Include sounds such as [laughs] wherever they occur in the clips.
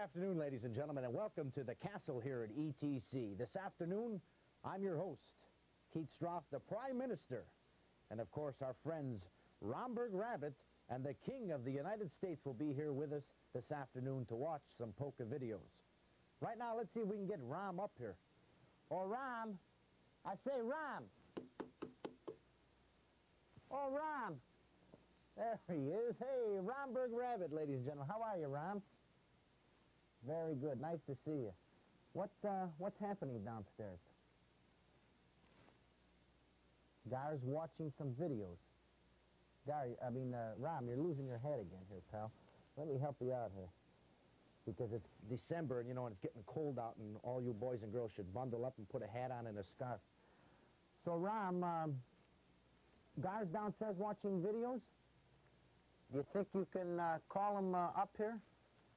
afternoon, ladies and gentlemen, and welcome to the castle here at ETC. This afternoon, I'm your host, Keith Stras, the Prime Minister, and of course, our friends Romberg Rabbit and the King of the United States will be here with us this afternoon to watch some polka videos. Right now, let's see if we can get Rom up here. Oh, Rom, I say Rom. Oh, Rom. There he is. Hey, Romberg Rabbit, ladies and gentlemen. How are you, Rom? Very good. Nice to see you. What, uh, what's happening downstairs? Gar's watching some videos. Gar, I mean, uh, Rom, you're losing your head again here, pal. Let me help you out here. Because it's December, and you know, and it's getting cold out, and all you boys and girls should bundle up and put a hat on and a scarf. So, Rom, um, Gar's downstairs watching videos? Do you think you can uh, call him uh, up here?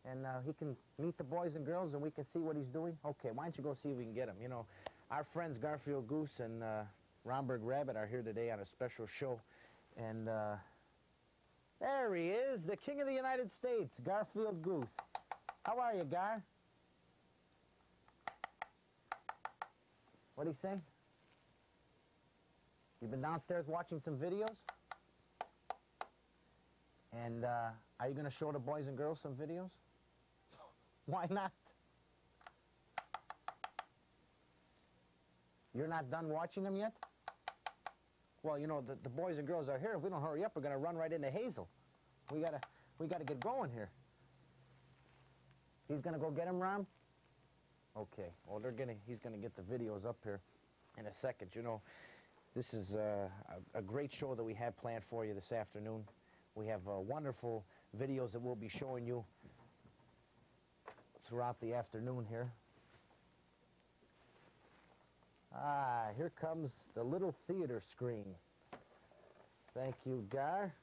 And uh, he can meet the boys and girls and we can see what he's doing? Okay, why don't you go see if we can get him? You know, our friends Garfield Goose and uh, Romberg Rabbit are here today on a special show. And uh, there he is, the King of the United States, Garfield Goose. How are you, Gar? What'd he say? You've been downstairs watching some videos? And uh, are you going to show the boys and girls some videos? Why not? You're not done watching them yet? Well, you know, the, the boys and girls are here. If we don't hurry up, we're going to run right into Hazel. We got to we gotta get going here. He's going to go get him, Rom? Okay. Well, they're gonna, he's going to get the videos up here in a second. You know, this is uh, a, a great show that we have planned for you this afternoon. We have uh, wonderful videos that we'll be showing you throughout the afternoon here. Ah, here comes the little theater screen. Thank you, Gar.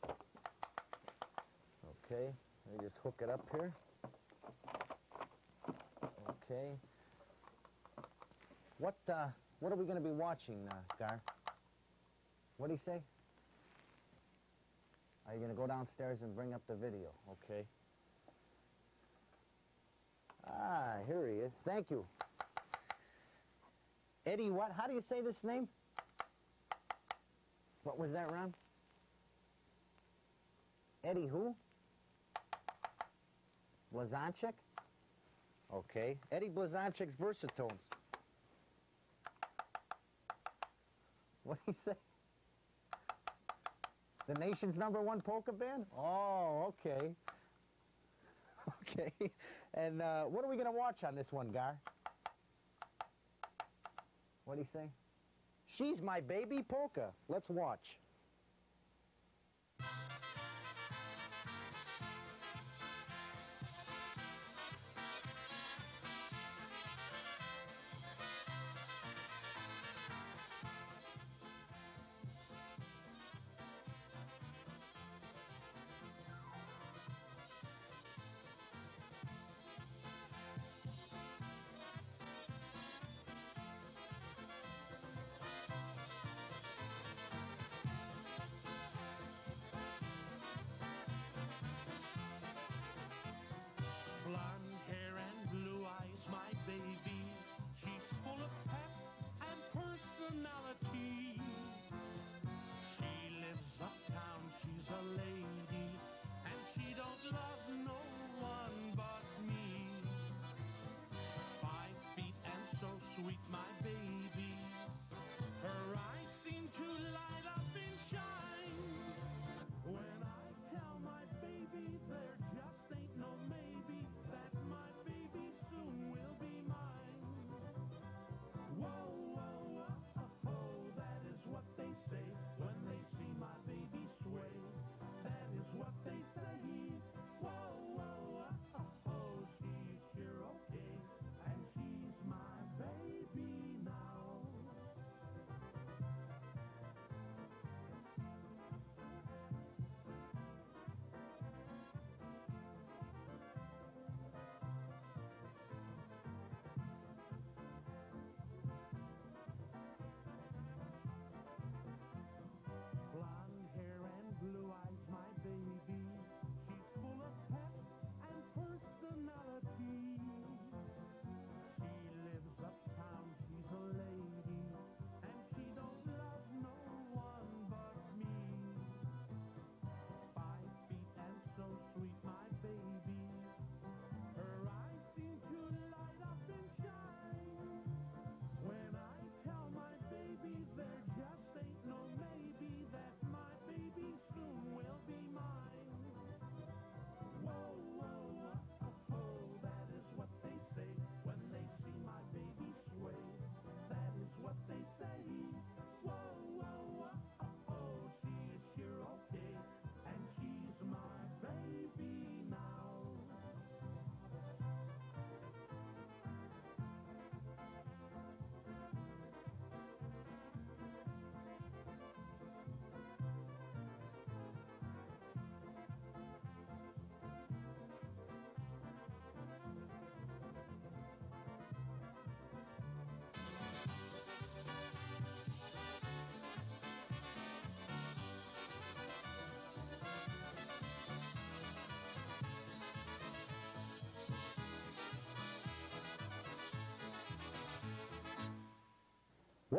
Okay, let me just hook it up here. Okay. What, uh, what are we going to be watching, uh, Gar? What do you say? Are you going to go downstairs and bring up the video? Okay. Ah, here he is. Thank you. Eddie, what? How do you say this name? What was that, Ron? Eddie who? Blazonczyk? Okay. Eddie Blazonczyk's Versatones. What did he say? The nation's number one polka band? Oh, okay. Okay. [laughs] And uh, what are we going to watch on this one, Gar? What do you say? She's my baby polka. Let's watch.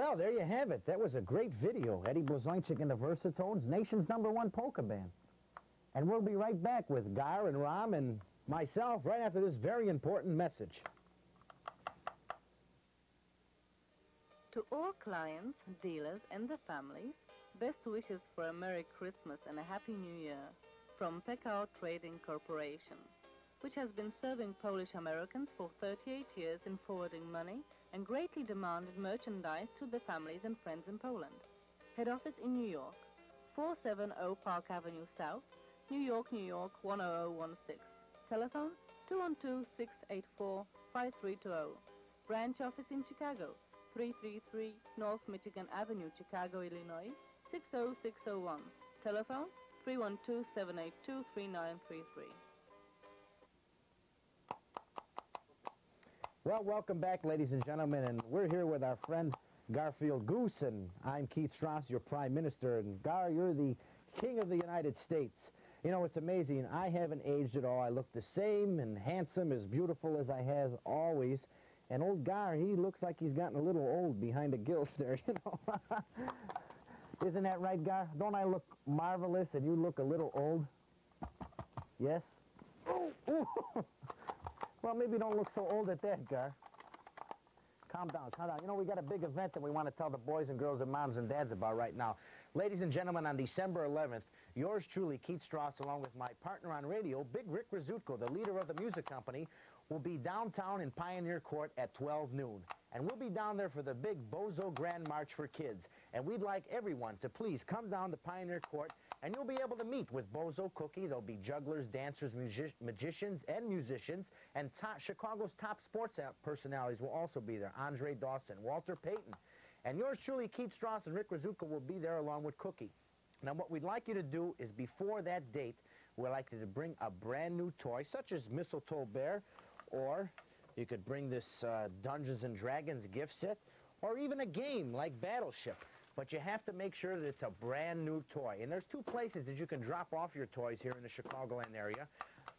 Well, there you have it. That was a great video. Eddie Blazonczyk and the Versatones, nation's number one polka band. And we'll be right back with Gar and Ram and myself right after this very important message. To all clients, dealers, and their families, best wishes for a Merry Christmas and a Happy New Year from Pekao Trading Corporation, which has been serving Polish Americans for 38 years in forwarding money and greatly demanded merchandise to their families and friends in Poland. Head office in New York, 470 Park Avenue South, New York, New York 10016. Telephone 212-684-5320. Branch office in Chicago, 333 North Michigan Avenue, Chicago, Illinois 60601. Telephone 312-782-3933. Well, welcome back, ladies and gentlemen, and we're here with our friend Garfield Goose, and I'm Keith Stras, your Prime Minister, and Gar, you're the King of the United States. You know, it's amazing. I haven't aged at all. I look the same and handsome, as beautiful as I has always. And old Gar, he looks like he's gotten a little old behind the gills there, [laughs] you know. Isn't that right, Gar? Don't I look marvelous and you look a little old? Yes? Oh. [laughs] Well, maybe you don't look so old at that, Gar. Calm down, calm down. You know, we got a big event that we want to tell the boys and girls and moms and dads about right now. Ladies and gentlemen, on December 11th, yours truly, Keith Stras, along with my partner on radio, Big Rick Rizutko, the leader of the music company, will be downtown in Pioneer Court at 12 noon. And we'll be down there for the big Bozo Grand March for Kids. And we'd like everyone to please come down to Pioneer Court and you'll be able to meet with Bozo Cookie. There'll be jugglers, dancers, music magicians, and musicians. And Chicago's top sports personalities will also be there. Andre Dawson, Walter Payton. And yours truly, Keith Stras and Rick Rizutko will be there along with Cookie. Now, what we'd like you to do is before that date, we'd like you to bring a brand new toy, such as Mistletoe Bear, or you could bring this uh, Dungeons and Dragons gift set, or even a game like Battleship but you have to make sure that it's a brand new toy. And there's two places that you can drop off your toys here in the Chicagoland area.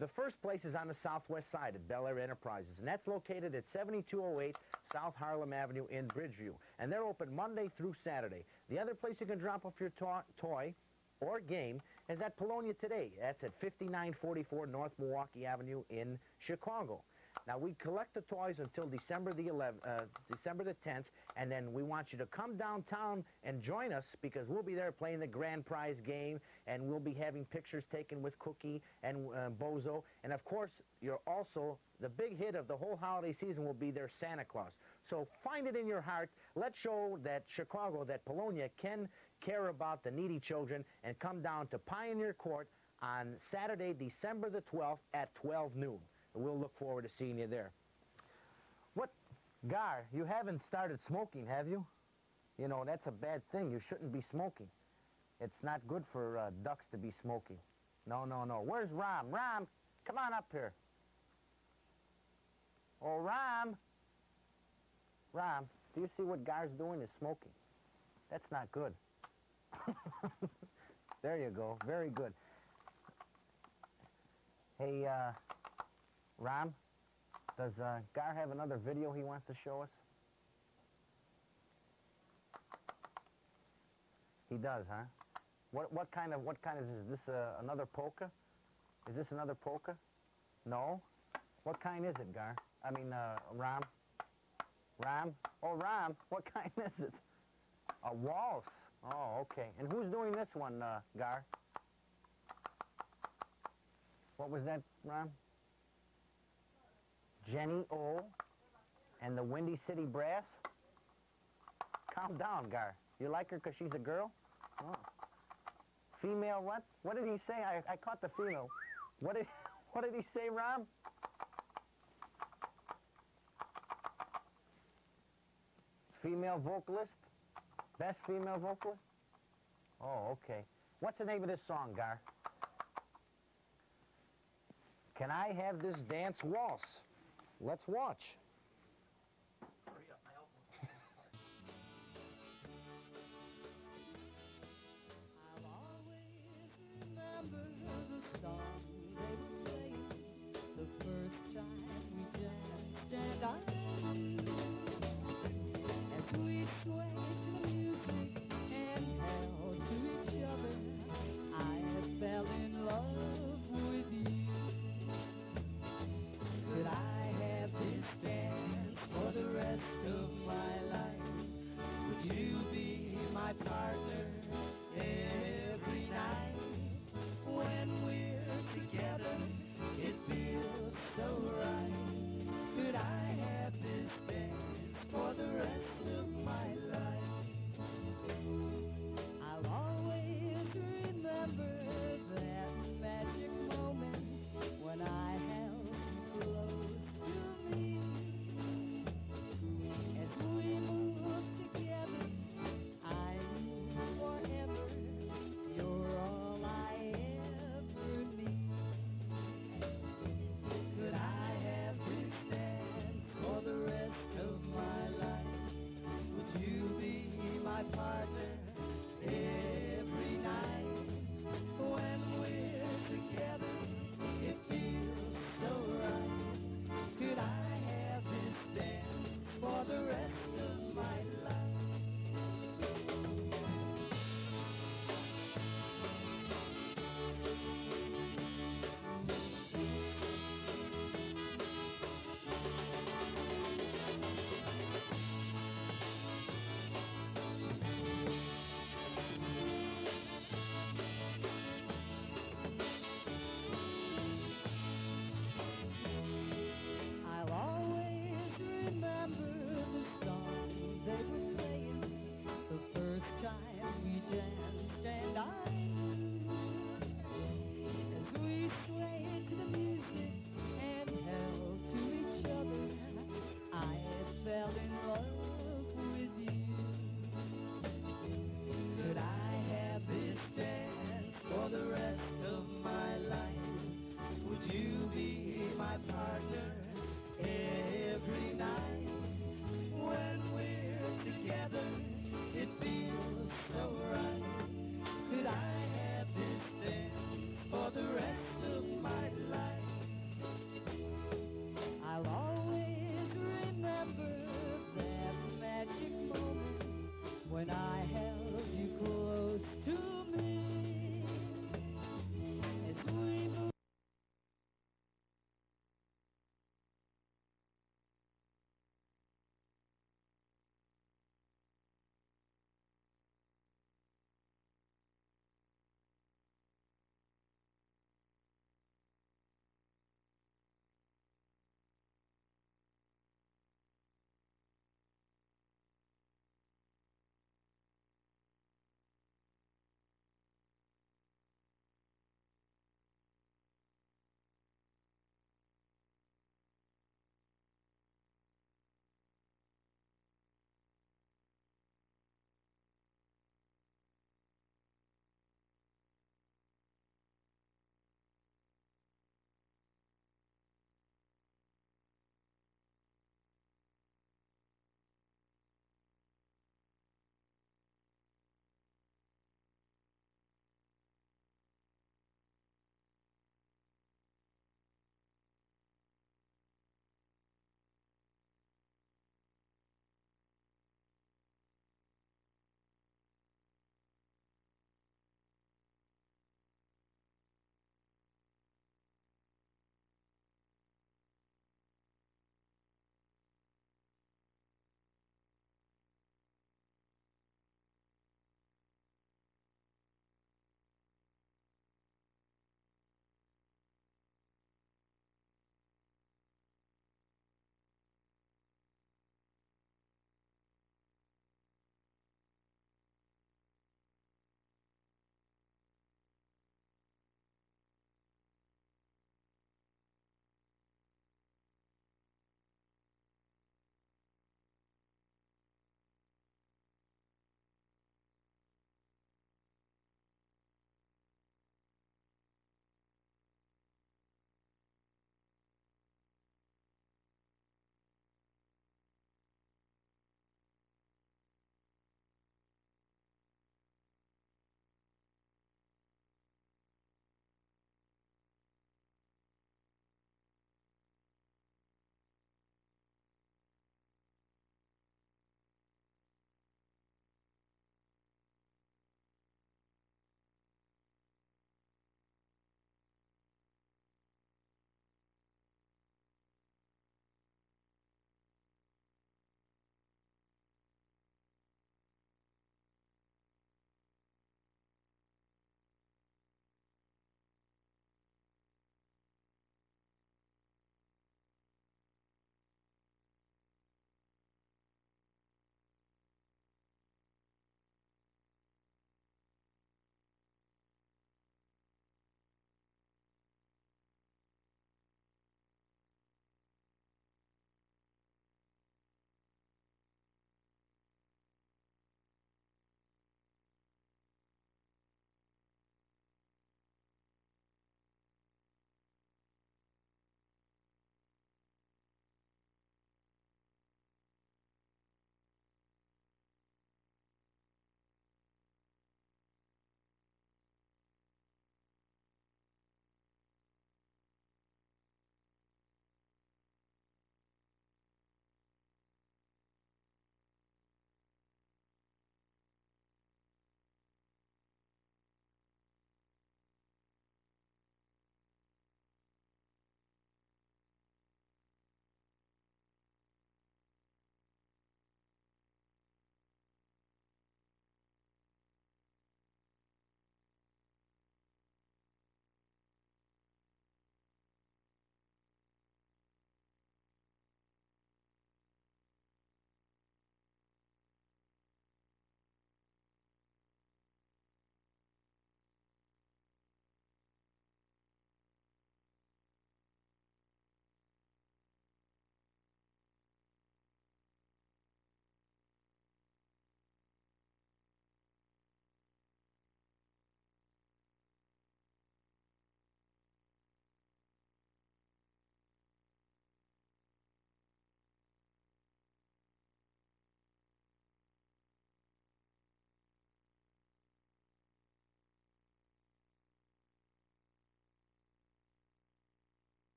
The first place is on the southwest side at Bel Air Enterprises, and that's located at 7208 South Harlem Avenue in Bridgeview. And they're open Monday through Saturday. The other place you can drop off your to toy or game is at Polonia Today. That's at 5944 North Milwaukee Avenue in Chicago. Now, we collect the toys until December the 11th, uh, December the 10th, and then we want you to come downtown and join us because we'll be there playing the grand prize game, and we'll be having pictures taken with Cookie and uh, Bozo. And, of course, you're also, the big hit of the whole holiday season will be their Santa Claus. So find it in your heart. Let's show that Chicago, that Polonia can care about the needy children and come down to Pioneer Court on Saturday, December the 12th at 12 noon. We'll look forward to seeing you there. What, Gar, you haven't started smoking, have you? You know, that's a bad thing. You shouldn't be smoking. It's not good for uh, ducks to be smoking. No, no, no. Where's Ram? Ram, come on up here. Oh, Ram. Ram, do you see what Gar's doing is smoking? That's not good. [laughs] there you go. Very good. Hey, uh, Ram, does uh, Gar have another video he wants to show us? He does, huh? What what kind of what kind of? Is this uh, another polka? Is this another polka? No. What kind is it, Gar? I mean, uh, Ram. Ram. Oh, Ram. [laughs] What kind is it? A waltz. Oh, okay. And who's doing this one, uh, Gar? What was that, Ram? Jenny O and the Windy City Brass. Calm down, Gar. You like her because she's a girl? Oh. Female what? What did he say? I, I caught the female. What did, [laughs] what did he say, Ram? Female vocalist? Best female vocalist? Oh, okay. What's the name of this song, Gar? Can I have this dance waltz? Let's watch. down.